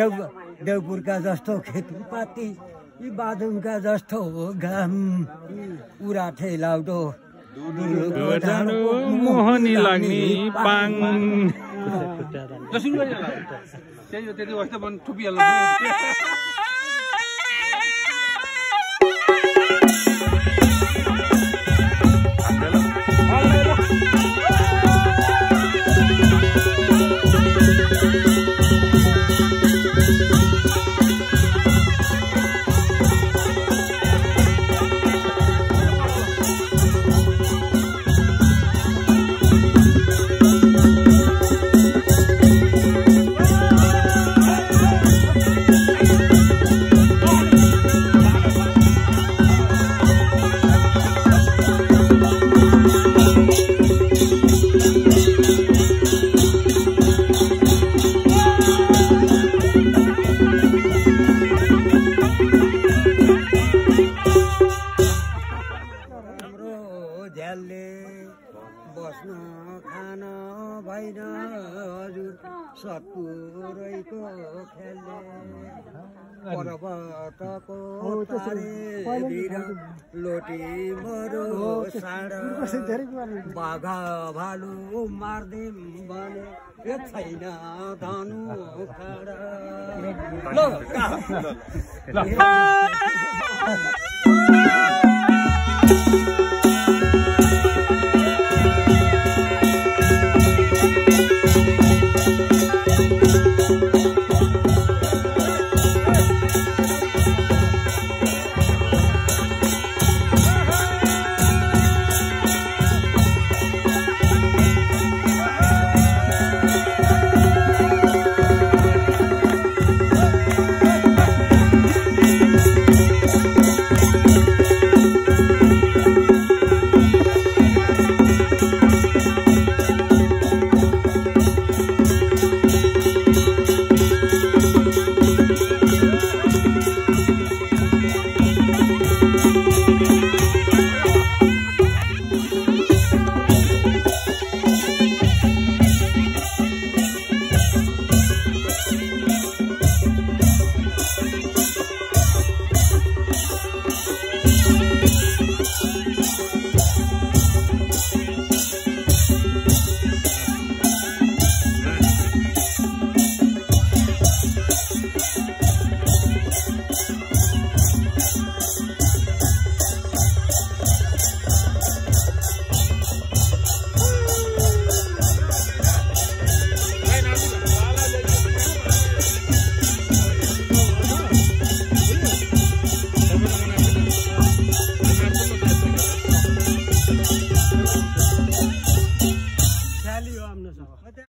देव देवपुरका जस्तो खेतीपाती यी बादुङका जस्तो हो घाम उराठे लाउडो मोहनी लाग्ने पाङ त्यति भएन हजुर सत्पुरैको ख्यालले पर्वतको तारेभिर लोटी मरो साँड बाघ भालु मार्दिम भने ए छैन धनु खाड